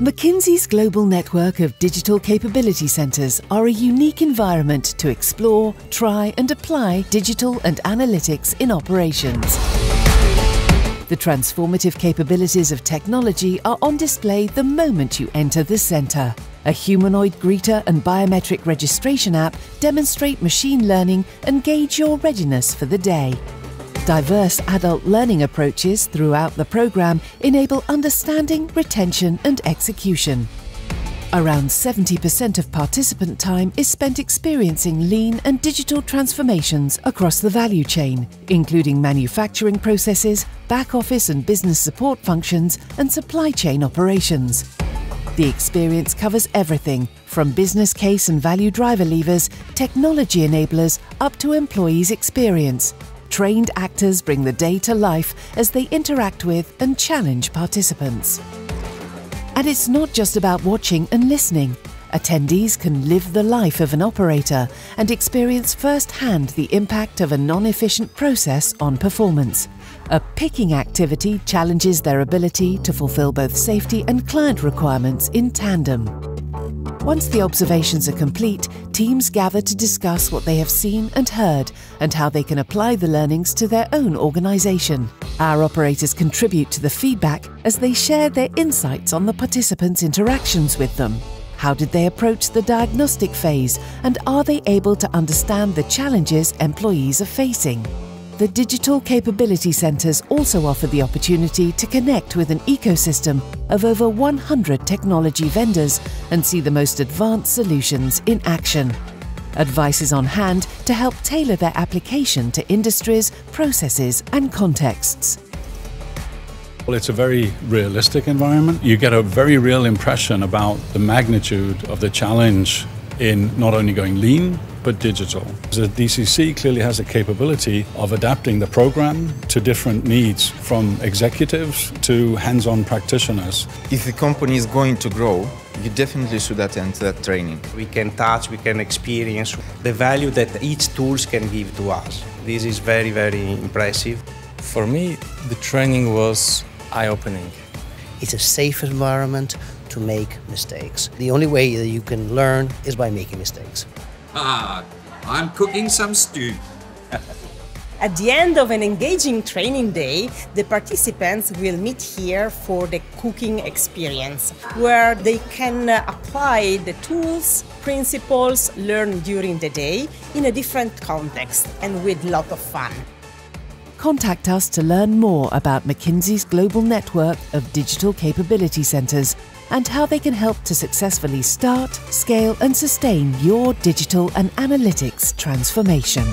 McKinsey's global network of digital capability centres are a unique environment to explore, try and apply digital and analytics in operations. The transformative capabilities of technology are on display the moment you enter the centre. A humanoid greeter and biometric registration app demonstrate machine learning and gauge your readiness for the day. Diverse adult learning approaches throughout the programme enable understanding, retention and execution. Around 70% of participant time is spent experiencing lean and digital transformations across the value chain, including manufacturing processes, back office and business support functions, and supply chain operations. The experience covers everything from business case and value driver levers, technology enablers, up to employees' experience, trained actors bring the day to life as they interact with and challenge participants. And it's not just about watching and listening. Attendees can live the life of an operator and experience firsthand the impact of a non efficient process on performance. A picking activity challenges their ability to fulfill both safety and client requirements in tandem. Once the observations are complete, teams gather to discuss what they have seen and heard and how they can apply the learnings to their own organisation. Our operators contribute to the feedback as they share their insights on the participants' interactions with them. How did they approach the diagnostic phase and are they able to understand the challenges employees are facing? The digital capability centres also offer the opportunity to connect with an ecosystem of over 100 technology vendors and see the most advanced solutions in action. Advice is on hand to help tailor their application to industries, processes, and contexts. Well, it's a very realistic environment. You get a very real impression about the magnitude of the challenge in not only going lean, but digital. The DCC clearly has a capability of adapting the program to different needs from executives to hands-on practitioners. If the company is going to grow, you definitely should attend that training. We can touch, we can experience the value that each tools can give to us. This is very, very impressive. For me, the training was eye-opening. It's a safe environment to make mistakes. The only way that you can learn is by making mistakes. Ah, I'm cooking some stew. At the end of an engaging training day, the participants will meet here for the cooking experience, where they can apply the tools, principles learned during the day in a different context and with a lot of fun. Contact us to learn more about McKinsey's global network of digital capability centres and how they can help to successfully start, scale, and sustain your digital and analytics transformation.